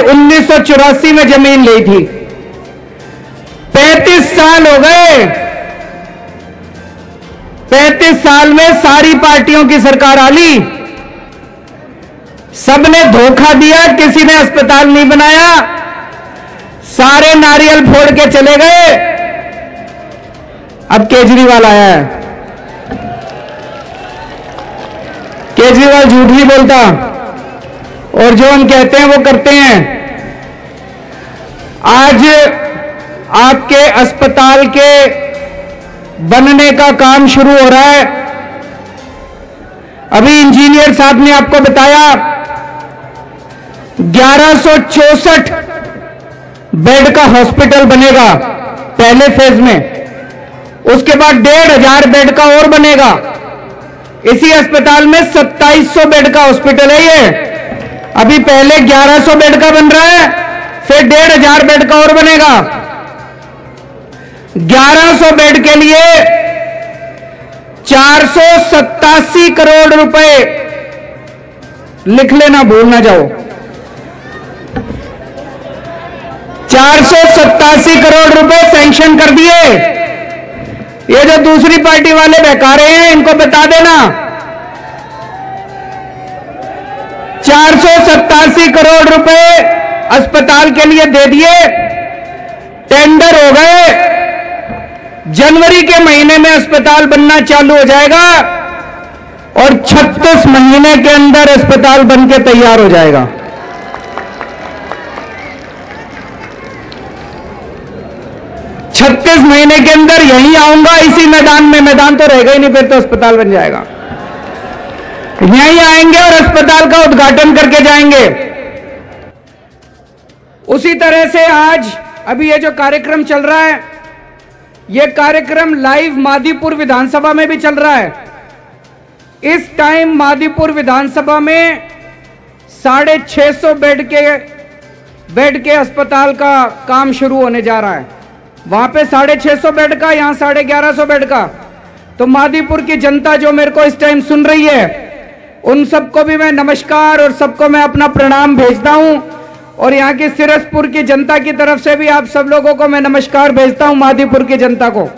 उन्नीस सौ चौरासी में ज़मीन ली थी। 35 साल हो गए। 35 साल में सारी पार्टियों की सरकार आली। सबने धोखा दिया, किसी ने अस्पताल नहीं बनाया। सारे नारियल फोड़ के चले गए। अब केजरीवाल आया है। केजरीवाल झूठ नहीं बोलता। और जो हम कहते हैं, वो करते हैं। आज आपके अस्पताल के बनने का काम शुरू हो रहा है। अभी इंजीनियर साहब ने आपको बताया, ग्यारह बेड का हॉस्पिटल बनेगा पहले फ़ेज़ में। उसके बाद डेढ़ हज़ार बेड का और बनेगा। इसी अस्पताल में 2700 बेड का हॉस्पिटल है ये। अभी पहले 1100 बेड का बन रहा है फिर डेढ़ हज़ार बेड का और बनेगा। 1100 बेड के लिए चार सौ सत्तासी करोड़ रुपए। लिख लेना, भूल ना जाओ। चार सौ सत्तासी करोड़ रुपए सैंक्शन कर दिए। ये जो दूसरी पार्टी वाले बहका रहे हैं, इनको बता देना। चार सौ सत्तासी करोड़ रुपए अस्पताल के लिए दे दिए। टेंडर हो गए। जनवरी के महीने में अस्पताल बनना चालू हो जाएगा और 36 महीने के अंदर अस्पताल बनके तैयार हो जाएगा। 36 महीने के अंदर यहीं आऊँगा, इसी मैदान में। मैदान तो रहेगा ही नहीं, फिर तो अस्पताल बन जाएगा। यहीं आएँगे और अस्पताल का उद्घाटन करके जाएँगे। उसी तरह से आज अभी ये जो कार्यक्रम चल रहा है, ये कार्यक्रम लाइव मादीपुर विधानसभा में भी चल रहा है। इस टाइम मादीपुर विधानसभा में साढ़े छह सौ बेड के बेड के अस्पताल का काम शुरू होने जा रहा है। वहाँ पे साढ़े छह सौ बेड का, यहाँ साढ़े ग्यारह सौ बेड का। तो मादीपुर की जनता जो मेरे को इस टाइम सुन रही है, उन सबको भी मैं नमस्कार और सबको मैं अपना प्रणाम भेजता हूँ। और यहाँ के सिरसपुर की जनता की तरफ़ से भी आप सब लोगों को मैं नमस्कार भेजता हूँ, माधीपुर की जनता को।